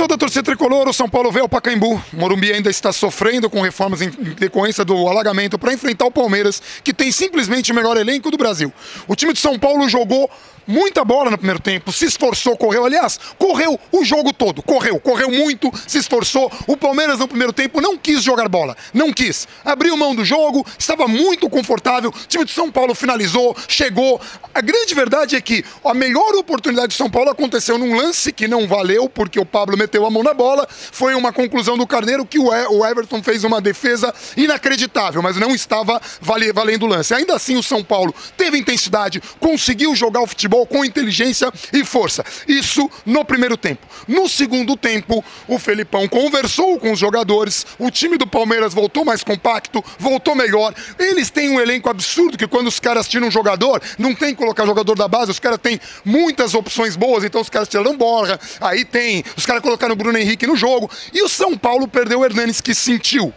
Pessoal da torcida tricolor, o São Paulo veio ao Pacaembu. Morumbi ainda está sofrendo com reformas em decorrência do alagamento para enfrentar o Palmeiras, que tem simplesmente o melhor elenco do Brasil. O time de São Paulo jogou muita bola no primeiro tempo, se esforçou, correu. Aliás, correu o jogo todo. Correu, correu muito, se esforçou. O Palmeiras no primeiro tempo não quis jogar bola, não quis. Abriu mão do jogo, estava muito confortável. O time de São Paulo finalizou, chegou. A grande verdade é que a melhor oportunidade de São Paulo aconteceu num lance que não valeu, porque o Pablo meteu a mão na bola. Foi uma conclusão do Carneiro que o Everton fez uma defesa inacreditável, mas não estava valendo o lance. Ainda assim, o São Paulo teve intensidade, conseguiu jogar o futebol com inteligência e força. Isso no primeiro tempo. No segundo tempo, o Felipão conversou com os jogadores, o time do Palmeiras voltou mais compacto, voltou melhor. Eles têm um elenco absurdo que quando os caras tiram um jogador, não tem que colocar jogador da base, os caras têm muitas opções boas, então os caras tiraram Borja, aí tem, os caras colocaram o Bruno Henrique no jogo, e o São Paulo perdeu o Hernanes que sentiu.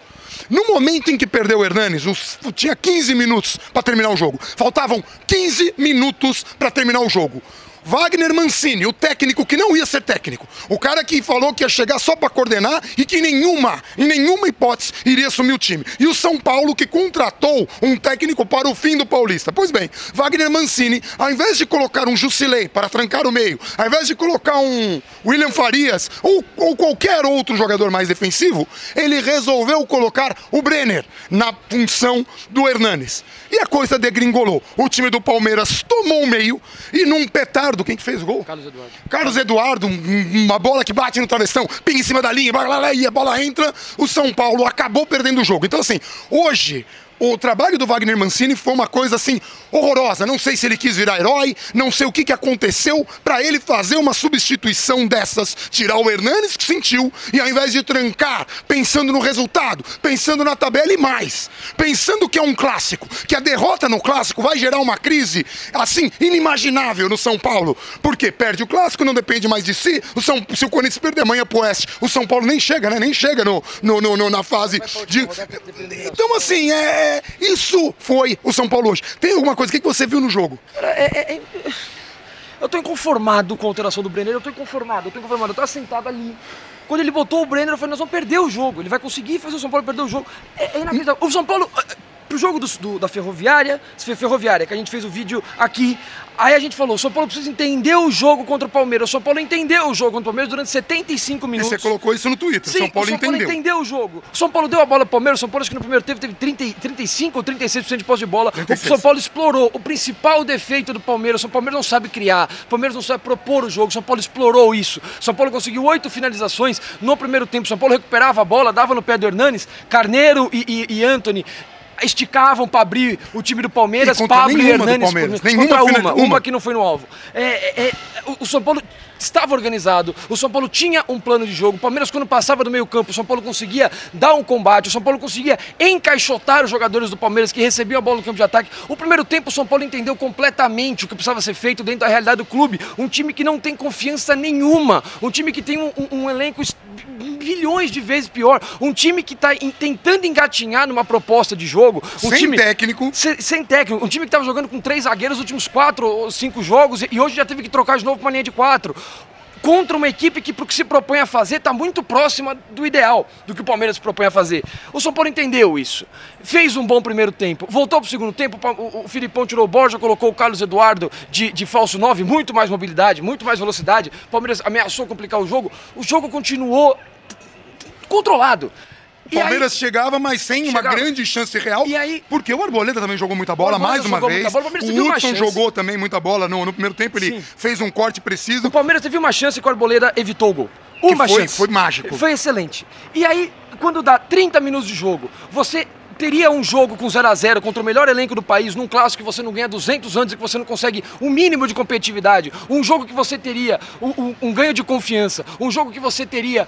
No momento em que perdeu o Hernanes, os, tinha 15 minutos para terminar o jogo. Faltavam 15 minutos para terminar o jogo. Wagner Mancini, o técnico que não ia ser técnico, o cara que falou que ia chegar só para coordenar e que nenhuma, em nenhuma hipótese iria assumir o time. E o São Paulo que contratou um técnico para o fim do Paulista. Pois bem, Wagner Mancini, ao invés de colocar um Jusilei para trancar o meio, ao invés de colocar um William Farias ou, ou qualquer outro jogador mais defensivo, ele resolveu colocar o Brenner na função do Hernanes. E a coisa degringolou. O time do Palmeiras tomou o meio e num petar Eduardo, quem que fez o gol? Carlos Eduardo. Carlos Eduardo, um, uma bola que bate no travessão, pinga em cima da linha, blá, blá, blá, e a bola entra. O São Paulo acabou perdendo o jogo. Então, assim, hoje o trabalho do Wagner Mancini foi uma coisa assim horrorosa. Não sei se ele quis virar herói, não sei o que, que aconteceu para ele fazer uma substituição dessas, tirar o Hernanes que sentiu e ao invés de trancar, pensando no resultado, pensando na tabela e mais, pensando que é um clássico, que a derrota no clássico vai gerar uma crise assim inimaginável no São Paulo, porque perde o clássico, não depende mais de si. O São, se o Corinthians perder amanhã pro Oeste, o São Paulo nem chega, né? Nem chega no, no, no na fase de. Então assim é é, isso foi o São Paulo hoje. Tem alguma coisa? O que você viu no jogo? É, é, é, eu tô inconformado com a alteração do Brenner, eu tô inconformado, eu tô inconformado, eu tô assentado ali. Quando ele botou o Brenner, eu falei, nós vamos perder o jogo. Ele vai conseguir fazer o São Paulo perder o jogo. É, é inacreditável. O São Paulo pro jogo do, do, da Ferroviária, Ferroviária, que a gente fez o vídeo aqui. Aí a gente falou, o São Paulo precisa entender o jogo contra o Palmeiras. O São Paulo entendeu o jogo contra o Palmeiras durante 75 minutos. E você colocou isso no Twitter, Sim, São Paulo o São Paulo entendeu. entendeu o jogo. O São Paulo deu a bola pro Palmeiras, o São Paulo acho que no primeiro tempo teve 30, 35 ou 36% de posse de bola. 36. O São Paulo explorou o principal defeito do Palmeiras. O São Palmeiras não sabe criar, o Palmeiras não sabe propor o jogo. O São Paulo explorou isso. O São Paulo conseguiu oito finalizações no primeiro tempo. O São Paulo recuperava a bola, dava no pé do Hernanes, Carneiro e, e, e Anthony esticavam para abrir o time do Palmeiras, e Pablo e Hernanes. Palmeiras. Nenhuma contra uma, uma, uma que não foi no alvo. É, é, é o São Paulo estava organizado, o São Paulo tinha um plano de jogo. O Palmeiras, quando passava do meio-campo, o São Paulo conseguia dar um combate, o São Paulo conseguia encaixotar os jogadores do Palmeiras que recebiam a bola no campo de ataque. O primeiro tempo, o São Paulo entendeu completamente o que precisava ser feito dentro da realidade do clube. Um time que não tem confiança nenhuma, um time que tem um, um, um elenco bilhões de vezes pior, um time que está tentando engatinhar numa proposta de jogo. Um sem time, técnico. Sem, sem técnico. Um time que estava jogando com três zagueiros nos últimos quatro ou cinco jogos e hoje já teve que trocar de novo para uma linha de quatro contra uma equipe que, para o que se propõe a fazer, está muito próxima do ideal, do que o Palmeiras se propõe a fazer. O São Paulo entendeu isso. Fez um bom primeiro tempo. Voltou para o segundo tempo, o, o Filipão tirou o Borja, colocou o Carlos Eduardo de, de falso 9, muito mais mobilidade, muito mais velocidade. O Palmeiras ameaçou complicar o jogo. O jogo continuou controlado. O Palmeiras aí, chegava, mas sem chegava. uma grande chance real. E aí, porque o Arboleda também jogou muita bola, mais uma vez. Bola, o, o Hudson jogou também muita bola no, no primeiro tempo, ele Sim. fez um corte preciso. O Palmeiras teve uma chance que o Arboleda evitou o gol. Uma foi, chance. Foi mágico. Foi excelente. E aí, quando dá 30 minutos de jogo, você teria um jogo com 0 a 0 contra o melhor elenco do país, num clássico que você não ganha 200 anos e que você não consegue um mínimo de competitividade, um jogo que você teria um, um, um ganho de confiança, um jogo que você teria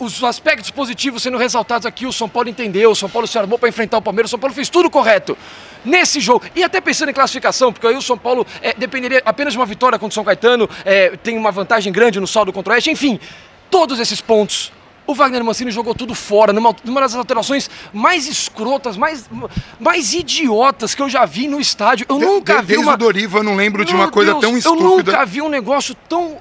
os aspectos positivos sendo ressaltados aqui, o São Paulo entendeu, o São Paulo se armou para enfrentar o Palmeiras, o São Paulo fez tudo correto nesse jogo. E até pensando em classificação, porque aí o São Paulo é, dependeria apenas de uma vitória contra o São Caetano, é, tem uma vantagem grande no saldo contra o Oeste, enfim, todos esses pontos O Wagner Mancini jogou tudo fora, numa, numa das alterações mais escrotas, mais, mais idiotas que eu já vi no estádio. Eu De- nunca de- vi uma... o Doriva eu não lembro de Meu uma coisa Deus, tão Eu estúpida. nunca vi um negócio tão.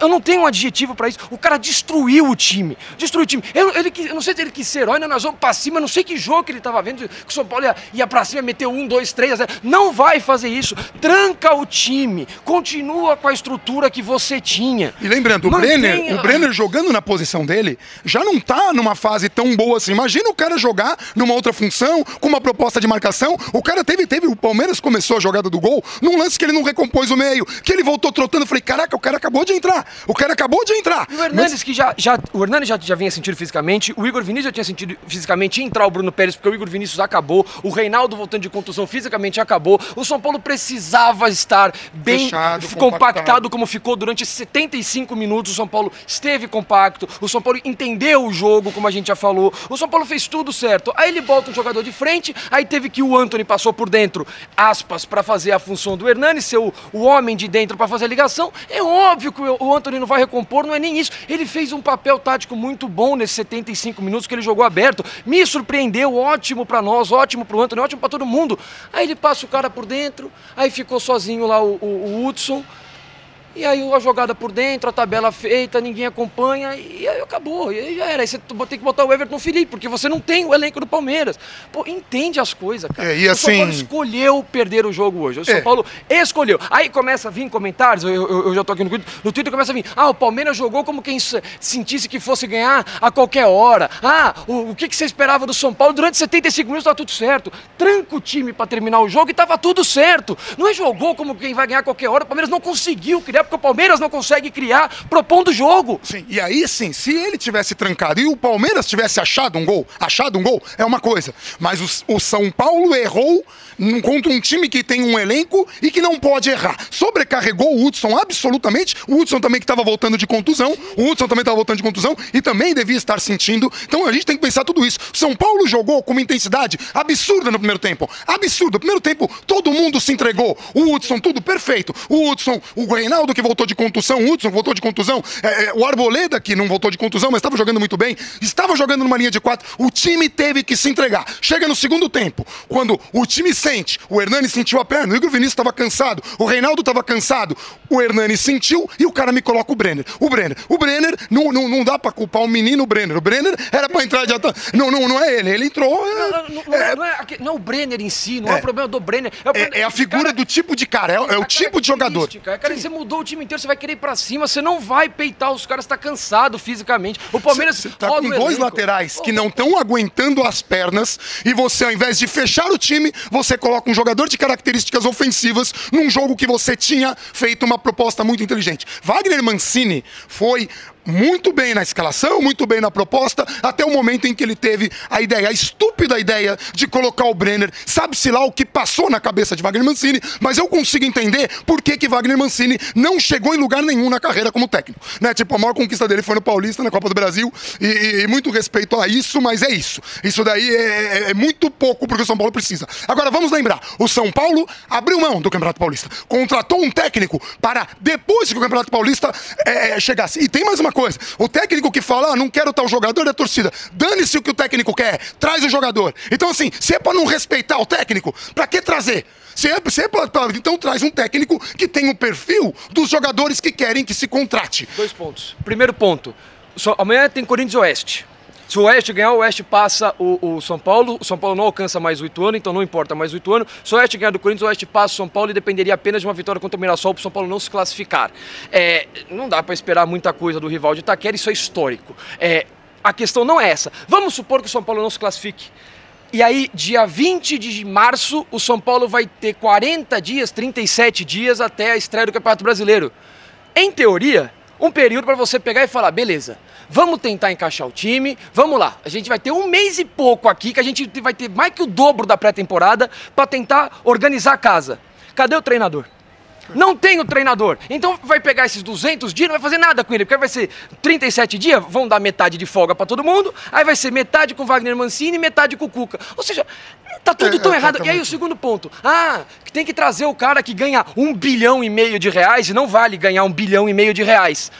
Eu não tenho um adjetivo pra isso. O cara destruiu o time. Destruiu o time. Eu, ele, eu não sei se ele quis ser herói, né? nós vamos pra cima. Eu não sei que jogo que ele tava vendo. Que o São Paulo ia, ia pra cima, meter um, dois, três. zero. Não vai fazer isso. Tranca o time. Continua com a estrutura que você tinha. E lembrando, o Mantenha- Brenner, o Brenner jogando na posição dele, já não tá numa fase tão boa assim. Imagina o cara jogar numa outra função, com uma proposta de marcação. O cara teve, teve, o Palmeiras começou a jogada do gol num lance que ele não recompôs o meio, que ele voltou trotando. Falei, caraca, o cara acabou de entrar. O cara acabou de entrar. E o Hernanes, que já, já, o Hernanes já, já vinha sentindo fisicamente, o Igor Vinícius já tinha sentido fisicamente entrar o Bruno Pérez, porque o Igor Vinícius acabou, o Reinaldo voltando de contusão fisicamente acabou, o São Paulo precisava estar bem Fechado, compactado, compactado. como ficou durante 75 minutos, o São Paulo esteve compacto, o São Paulo entendeu o jogo, como a gente já falou, o São Paulo fez tudo certo, aí ele bota um jogador de frente, aí teve que o Anthony passou por dentro, aspas, para fazer a função do Hernanes, ser o, o homem de dentro para fazer a ligação, é óbvio que o, o Anthony não vai recompor, não é nem isso, ele fez um papel tático muito bom nesses 75 minutos que ele jogou aberto, me surpreendeu, ótimo para nós, ótimo pro Anthony, ótimo para todo mundo, aí ele passa o cara por dentro, aí ficou sozinho lá o, o, o Hudson, e aí a jogada por dentro, a tabela feita, ninguém acompanha e aí acabou. E aí já era. Aí você tem que botar o Everton Felipe, porque você não tem o elenco do Palmeiras. Pô, entende as coisas, cara. É, e O São Paulo assim- escolheu perder o jogo hoje. O São É. Paulo escolheu. Aí começa a vir comentários, eu, eu- eu já tô aqui no, Twitter- no Twitter, começa a vir. Ah, o Palmeiras jogou como quem se- sentisse que fosse ganhar a qualquer hora. Ah, o, o que, que você esperava do São Paulo? Durante 75 minutos tá tudo certo. Tranca o time pra terminar o jogo e tava tudo certo. Não é jogou como quem vai ganhar a qualquer hora. O Palmeiras não conseguiu criar, porque o Palmeiras não consegue criar propondo o jogo. Sim, e aí sim, se ele tivesse trancado e o Palmeiras tivesse achado um gol, achado um gol, é uma coisa. Mas o, o São Paulo errou contra um time que tem um elenco e que não pode errar. Sobrecarregou o Hudson absolutamente. O Hudson também que estava voltando de contusão. O Hudson também estava voltando de contusão e também devia estar sentindo. Então a gente tem que pensar tudo isso. São Paulo jogou com uma intensidade absurda no primeiro tempo. Absurda. No primeiro tempo, todo mundo se entregou. O Hudson, tudo perfeito. O Hudson, o Reinaldo que voltou de contusão, o Hudson voltou de contusão. É, é, o Arboleda, que não voltou de contusão, mas estava jogando muito bem. Estava jogando numa linha de quatro. O time teve que se entregar. Chega no segundo tempo, quando o time sente, o Hernani sentiu a perna, o Igor Vinícius estava cansado, o Reinaldo estava cansado, o Hernani sentiu e o cara me coloca o Brenner. O Brenner. O Brenner, não, não, não dá pra culpar o menino Brenner. O Brenner era pra entrar de ataque. Não, não, não é ele. Ele entrou. é- Não, não- não- não é, não é o Brenner em si, não é, É. o problema do Brenner. É, É, Brenner- é a figura cara, do tipo de cara, é, é o tipo de jogador. É, cara, você mudou o time inteiro, você vai querer ir pra cima, você não vai peitar os caras, tá cansado fisicamente. O Palmeiras Você tá com dois elenco. laterais que não estão aguentando as pernas e você, ao invés de fechar o time, você coloca um jogador de características ofensivas num jogo que você tinha feito uma proposta muito inteligente. Wagner Mancini foi muito bem na escalação, muito bem na proposta, até o momento em que ele teve a ideia, a estúpida ideia de colocar o Brenner. Sabe-se lá o que passou na cabeça de Wagner Mancini, mas eu consigo entender por que, que Wagner Mancini não chegou em lugar nenhum na carreira como técnico. Né? Tipo, a maior conquista dele foi no Paulista, na Copa do Brasil, e, e- e muito respeito a isso, mas é isso. Isso daí é, é- é muito pouco porque o São Paulo precisa. Agora, vamos lembrar, o São Paulo abriu mão do Campeonato Paulista, contratou um técnico para, depois que o Campeonato Paulista é, é, chegasse. E tem mais uma coisa, o técnico que fala, ah, não quero tal jogador, é a torcida. Dane-se o que o técnico quer, traz o jogador. Então, assim, se é pra não respeitar o técnico, pra que trazer? Se se pra, pra- então traz um técnico que tem o perfil dos jogadores que querem que se contrate. Dois pontos. Primeiro ponto. Amanhã tem Corinthians Oeste. Se o Oeste ganhar, o Oeste passa o, o São Paulo. O São Paulo não alcança mais o Ituano, então não importa mais o Ituano. Se o Oeste ganhar do Corinthians, o Oeste passa o São Paulo e dependeria apenas de uma vitória contra o Mirassol para o São Paulo não se classificar. É, não dá para esperar muita coisa do rival de Itaquera, isso é histórico. É, a questão não é essa. Vamos supor que o São Paulo não se classifique. E aí, dia 20 de março, o São Paulo vai ter 40 dias, 37 dias até a estreia do Campeonato Brasileiro. Em teoria, um período para você pegar e falar, beleza, vamos tentar encaixar o time, vamos lá. A gente vai ter um mês e pouco aqui, que a gente vai ter mais que o dobro da pré-temporada para tentar organizar a casa. Cadê o treinador? Não tem o treinador. Então vai pegar esses 200 dias, não vai fazer nada com ele, porque vai ser 37 dias, vão dar metade de folga para todo mundo, aí vai ser metade com Wagner Mancini e metade com o Cuca. Ou seja, tá tudo É, tão é, errado. E aí o segundo ponto, ah, que tem que trazer o cara que ganha um bilhão e meio de reais e não vale ganhar um bilhão e meio de reais.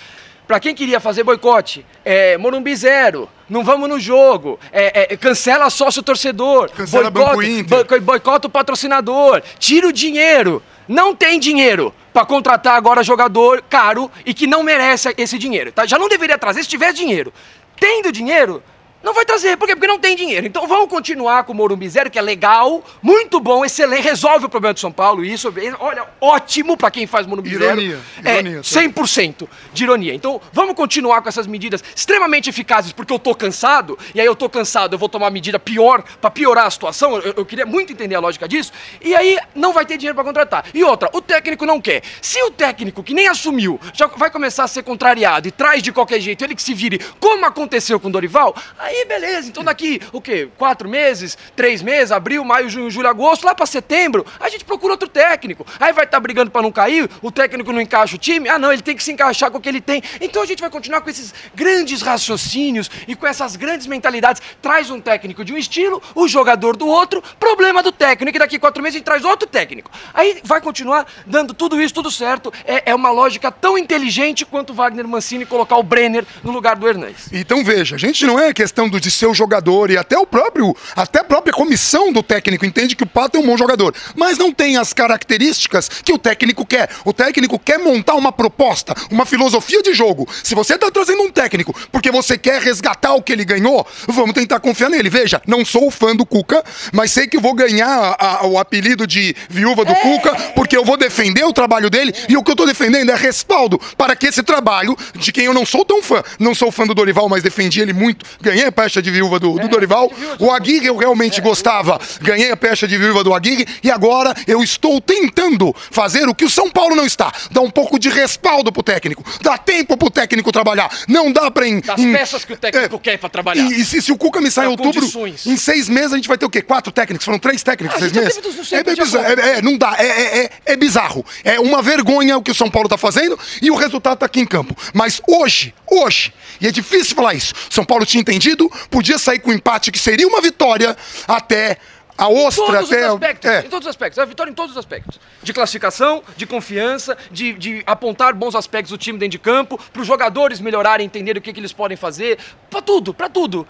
Pra quem queria fazer boicote, é, Morumbi zero, não vamos no jogo, é, é, cancela sócio torcedor, Cancela Banco Inter. boi- boicota o patrocinador, tira o dinheiro. Não tem dinheiro pra contratar agora jogador caro e que não merece esse dinheiro. Tá? Já não deveria trazer se tivesse dinheiro. Tendo dinheiro, não vai trazer. Por quê? Porque não tem dinheiro. Então vamos continuar com o Morumbi Zero, que é legal, muito bom, excelente, resolve o problema de São Paulo. Isso, olha, ótimo pra quem faz Morumbi Ironia, Zero. É, ironia, 100% de ironia. Então vamos continuar com essas medidas extremamente eficazes, porque eu tô cansado, e aí eu tô cansado, eu vou tomar medida pior pra piorar a situação. Eu, eu queria muito entender a lógica disso. E aí não vai ter dinheiro pra contratar. E outra, o técnico não quer. Se o técnico que nem assumiu já vai começar a ser contrariado e traz de qualquer jeito, ele que se vire, como aconteceu com o Dorival, aí beleza. Então daqui, o quê? Quatro meses, três meses, abril, maio, junho, julho, agosto, lá pra setembro, a gente procura outro técnico. Aí vai estar brigando pra não cair, o técnico não encaixa o time, ah não, ele tem que se encaixar com o que ele tem. Então a gente vai continuar com esses grandes raciocínios e com essas grandes mentalidades. Traz um técnico de um estilo, o jogador do outro, problema do técnico, e daqui quatro meses a gente traz outro técnico. Aí vai continuar dando tudo isso, tudo certo. É, é uma lógica tão inteligente quanto Wagner Mancini colocar o Brenner no lugar do Hernandes. Então veja, a gente não é questão do, de ser o jogador e até o próprio, até a própria comissão do técnico entende que o Pato é um bom jogador, mas não tem as características que o técnico quer. O técnico quer montar uma proposta, uma filosofia de jogo. Se você está trazendo um técnico porque você quer resgatar o que ele ganhou, vamos tentar confiar nele. Veja, não sou fã do Cuca, mas sei que vou ganhar a- a- o apelido de viúva do Cuca porque eu vou defender o trabalho dele e o que eu tô defendendo é respaldo para que esse trabalho, de quem eu não sou tão fã, não sou fã do Dorival, mas defendi ele muito, ganhei pecha de viúva do, do Dorival. O Aguirre eu realmente gostava, ganhei a pecha de viúva do Aguirre e agora eu estou tentando fazer o que o São Paulo não está, dar um pouco de respaldo pro técnico, dar tempo pro técnico trabalhar. Não dá pra em, Das em- peças que o técnico quer pra trabalhar. E, e se, se o Cuca me sai em Pra outubro, condições. em seis meses a gente vai ter o quê? Quatro técnicos? Foram três técnicos Ah, em a seis meses? É, é, é, é, não dá, é, é, é, é bizarro. É uma vergonha o que o São Paulo tá fazendo e o resultado tá aqui em campo. Mas hoje, hoje, e é difícil falar isso, São Paulo tinha entendido, podia sair com um empate que seria uma vitória até a ostra, todos até. os aspectos, é. em todos os aspectos. É a vitória em todos os aspectos. De classificação, de confiança, de, de apontar bons aspectos do time dentro de campo, para os jogadores melhorarem, entenderem o que, que eles podem fazer, para tudo, para tudo.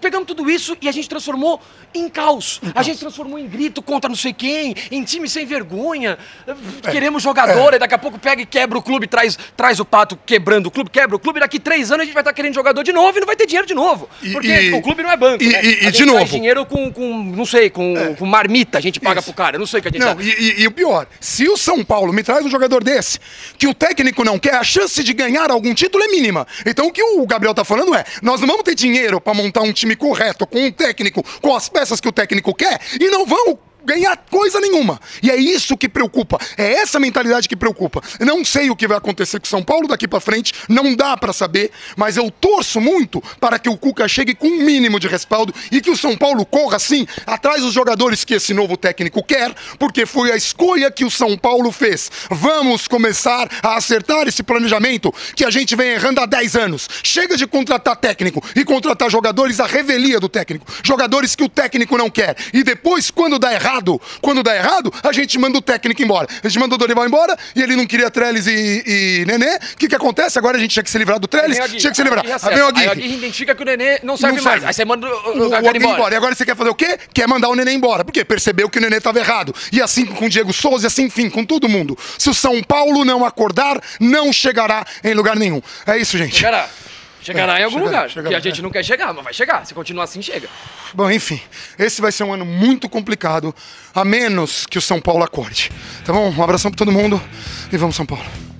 Pegamos tudo isso e a gente transformou em caos. A gente transformou em grito contra não sei quem, em time sem vergonha. Queremos jogador, e daqui a pouco pega e quebra o clube, traz, traz o pato quebrando o clube, quebra o clube, daqui três anos a gente vai estar querendo jogador de novo e não vai ter dinheiro de novo. Porque e- o clube não é banco. e- né? e- e A gente de novo. dinheiro com, com, não sei, com, com marmita, a gente paga Isso. pro cara. Eu não sei o que a gente Não, e, e- o pior, se o São Paulo me traz um jogador desse, que o técnico não quer, a chance de ganhar algum título é mínima. Então o que o Gabriel tá falando é: nós não vamos ter dinheiro pra montar um time correto, com um técnico, com as peças que o técnico quer, e não vamos ganhar coisa nenhuma. E é isso que preocupa. É essa mentalidade que preocupa. Eu não sei o que vai acontecer com São Paulo daqui pra frente, não dá pra saber, mas eu torço muito para que o Cuca chegue com um mínimo de respaldo e que o São Paulo corra assim atrás dos jogadores que esse novo técnico quer, porque foi a escolha que o São Paulo fez. Vamos começar a acertar esse planejamento que a gente vem errando há 10 anos. Chega de contratar técnico e contratar jogadores à revelia do técnico. Jogadores que o técnico não quer. E depois, quando dá errado, quando dá errado, a gente manda o técnico embora. A gente mandou o Dorival embora e ele não queria Trellis e, e Nenê. O que, que acontece? Agora a gente tinha que se livrar do Trellis, tinha que se livrar. Aguirre Aí vem o acerta. Aí o Aguirre. Aguirre identifica que o Nenê não serve Não mais. serve. Aí você manda o, o, O, Aguirre Aguirre embora. E agora você quer fazer o quê? Quer mandar o Nenê embora. Por quê? Percebeu que o Nenê estava errado. E assim com o Diego Souza, e assim, enfim, com todo mundo. Se o São Paulo não acordar, não chegará em lugar nenhum. É isso, gente. Chegará. Chegará em algum lugar. chegará, que a gente é. não quer chegar, mas vai chegar. Se continuar assim, chega. Bom, enfim, esse vai ser um ano muito complicado, a menos que o São Paulo acorde. Tá bom? Um abração pra todo mundo e vamos, São Paulo.